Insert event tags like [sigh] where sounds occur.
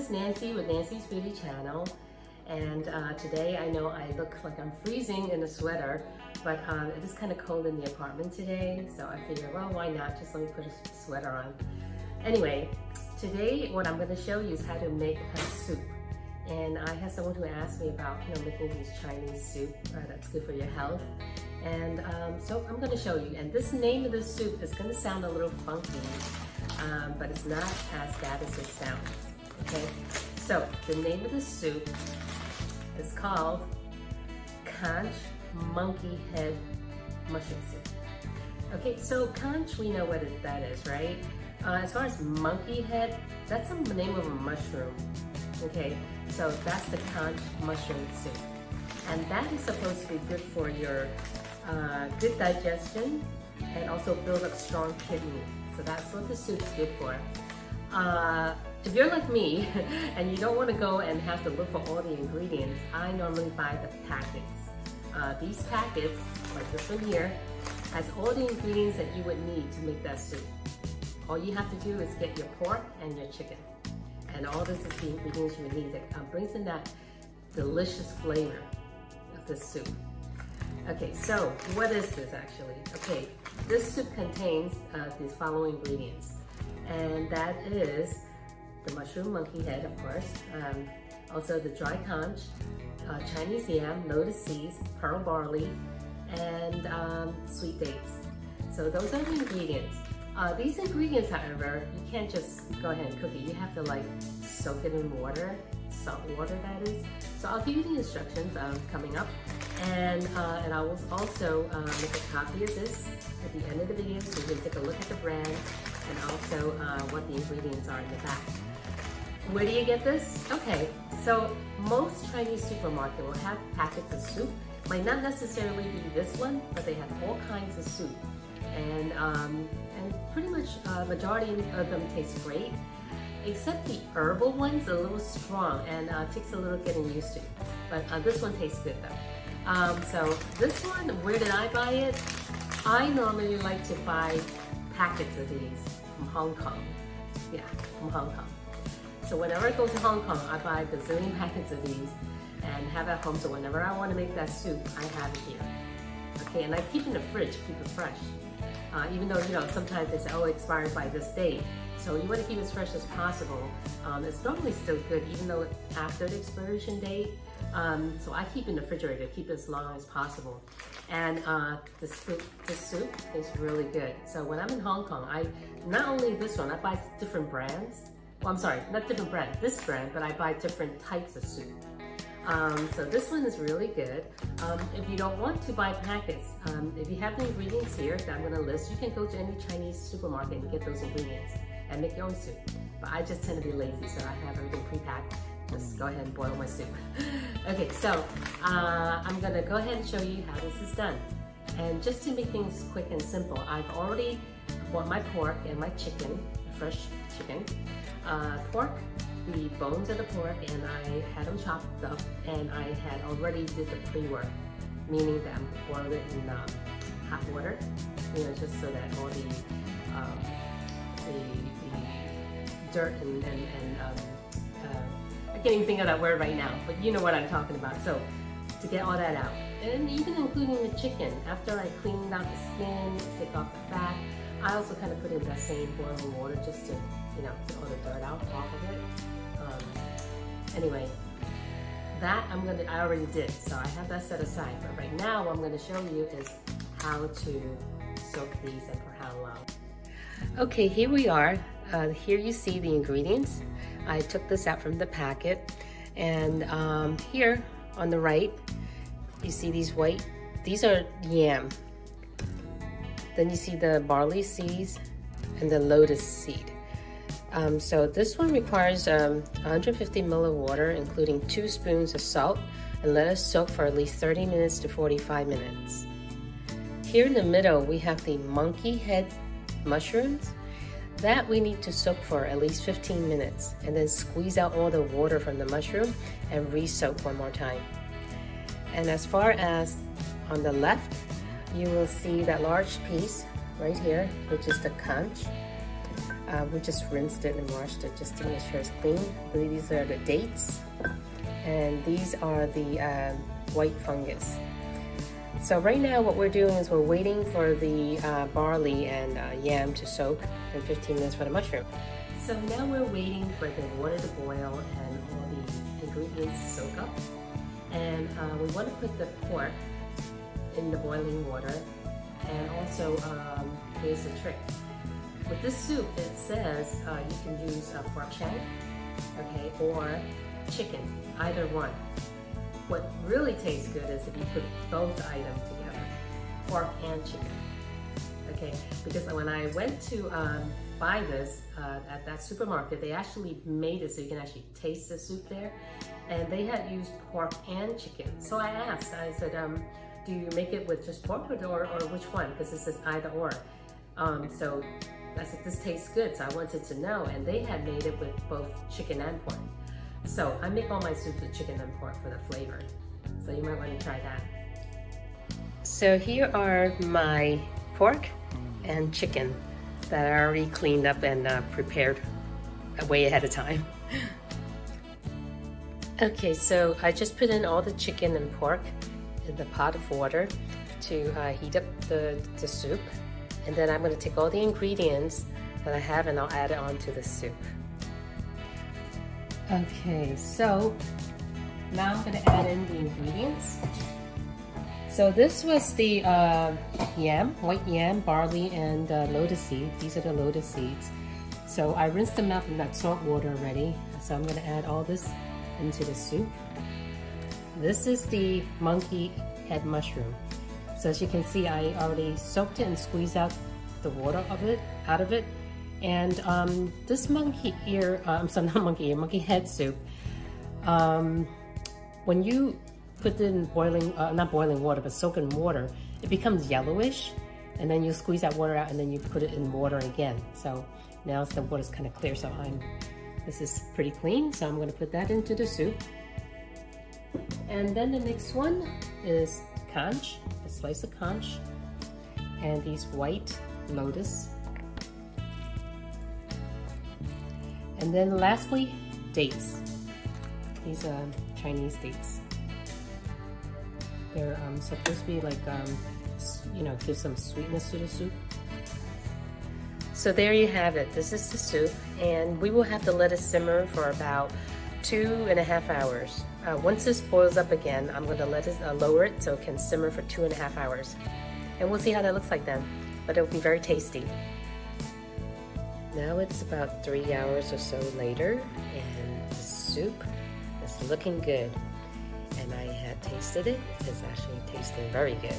is Nancy with Nancy's Foodie Channel. And uh, today I know I look like I'm freezing in a sweater, but um, it is kind of cold in the apartment today. So I figured, well, why not? Just let me put a sweater on. Anyway, today what I'm gonna show you is how to make a soup. And I had someone who asked me about, you know, making these Chinese soup uh, that's good for your health. And um, so I'm gonna show you. And this name of the soup is gonna sound a little funky, um, but it's not as bad as it sounds, okay? So the name of the soup is called conch monkey head mushroom soup. Okay, so conch, we know what it, that is, right? Uh, as far as monkey head, that's the name of a mushroom. Okay, so that's the conch mushroom soup. And that is supposed to be good for your uh, good digestion and also build up strong kidney. So that's what the soup's good for. Uh, if you're like me [laughs] and you don't want to go and have to look for all the ingredients, I normally buy the packets. Uh, these packets, like this one here, has all the ingredients that you would need to make that soup. All you have to do is get your pork and your chicken. And all this is the ingredients you need that uh, brings in that delicious flavor of the soup. Okay, so what is this actually? Okay, this soup contains uh, these following ingredients. And that is the mushroom monkey head, of course, um, also the dry conch, uh, Chinese yam, lotus seeds, pearl barley, and um, sweet dates. So those are the ingredients. Uh, these ingredients, however, you can't just go ahead and cook it. You have to like soak it in water, salt water that is. So I'll give you the instructions um, coming up. And, uh, and I will also uh, make a copy of this at the end of the video so you can take a look at the brand and also uh, what the ingredients are in the back. Where do you get this? Okay, so most Chinese supermarket will have packets of soup. Might not necessarily be this one, but they have all kinds of soup. And, um, and pretty much uh, majority of them taste great, except the herbal one's are a little strong and uh, takes a little getting used to. But uh, this one tastes good though. Um, so this one, where did I buy it? I normally like to buy packets of these from Hong Kong. Yeah, from Hong Kong. So whenever I go to Hong Kong, I buy the zillion packets of these and have at home. So whenever I want to make that soup, I have it here. Okay, and I keep in the fridge, keep it fresh. Uh, even though, you know, sometimes they say, oh, expired by this date. So you want to keep it as fresh as possible. Um, it's normally still good, even though after the expiration date. Um, so I keep in the refrigerator, keep it as long as possible. And uh, the soup, the soup is really good. So when I'm in Hong Kong, I not only this one, I buy different brands. Well, I'm sorry, not different brand, this brand, but I buy different types of soup. Um, so this one is really good. Um, if you don't want to buy packets, um, if you have the ingredients here that I'm gonna list, you can go to any Chinese supermarket and get those ingredients and make your own soup. But I just tend to be lazy, so I have everything pre-packed. Just go ahead and boil my soup. [laughs] okay, so uh, I'm gonna go ahead and show you how this is done. And just to make things quick and simple, I've already bought my pork and my chicken, fresh chicken uh, pork, the bones of the pork, and I had them chopped up, and I had already did the pre-work, meaning that I boiled it in um, hot water, you know, just so that all the um, the, the, dirt and, and, and um, uh, I can't even think of that word right now, but you know what I'm talking about. So to get all that out, and even including the chicken, after I cleaned out the skin, take off the fat, I also kind of put in that same boiling water just to you know, get all the dirt out off of it. Um, anyway, that I'm gonna, I already did, so I have that set aside. But right now, what I'm gonna show you is how to soak these and for how long. Okay, here we are. Uh, here you see the ingredients. I took this out from the packet. And um, here on the right, you see these white, these are yam. Then you see the barley seeds and the lotus seed. Um, so this one requires um, 150 ml of water, including two spoons of salt, and let us soak for at least 30 minutes to 45 minutes. Here in the middle, we have the monkey head mushrooms. That we need to soak for at least 15 minutes, and then squeeze out all the water from the mushroom and re-soak one more time. And as far as on the left, you will see that large piece right here, which is the conch. Uh, we just rinsed it and washed it just to make sure it's clean. I believe these are the dates. And these are the uh, white fungus. So right now what we're doing is we're waiting for the uh, barley and uh, yam to soak and 15 minutes for the mushroom. So now we're waiting for the water to boil and all the ingredients to soak up. And uh, we want to put the pork in the boiling water. And also, um, here's the trick. With this soup, it says uh, you can use a pork shank, okay, or chicken, either one. What really tastes good is if you put both items together, pork and chicken. Okay, because when I went to um, buy this uh, at that supermarket, they actually made it so you can actually taste the soup there. And they had used pork and chicken. So I asked, I said, um, do you make it with just pork or, or which one? Because this is either or. Um, so I said, this tastes good. So I wanted to know. And they had made it with both chicken and pork. So I make all my soups with chicken and pork for the flavor. So you might want to try that. So here are my pork and chicken that I already cleaned up and uh, prepared way ahead of time. [laughs] okay, so I just put in all the chicken and pork the pot of water to uh, heat up the, the soup. And then I'm going to take all the ingredients that I have and I'll add it onto the soup. Okay, so now I'm gonna add in the ingredients. So this was the uh, yam, white yam, barley, and uh, lotus seed. These are the lotus seeds. So I rinsed them out in that salt water already. So I'm gonna add all this into the soup. This is the monkey head mushroom. So as you can see, I already soaked it and squeezed out the water of it, out of it. And um, this monkey ear, uh, I'm sorry, [laughs] not monkey ear, monkey head soup, um, when you put it in boiling, uh, not boiling water, but soak in water, it becomes yellowish. And then you squeeze that water out and then you put it in water again. So now the water's kind of clear, so I'm, this is pretty clean. So I'm gonna put that into the soup. And then the next one is conch, a slice of conch, and these white lotus And then lastly, dates. These are Chinese dates. They're um, supposed to be like, um, you know, give some sweetness to the soup. So there you have it. This is the soup, and we will have to let it simmer for about two and a half hours. Uh, once this boils up again, I'm going to let it uh, lower it so it can simmer for two and a half hours. And we'll see how that looks like then, but it will be very tasty. Now it's about three hours or so later and the soup is looking good. And I had tasted it. It's actually tasting very good.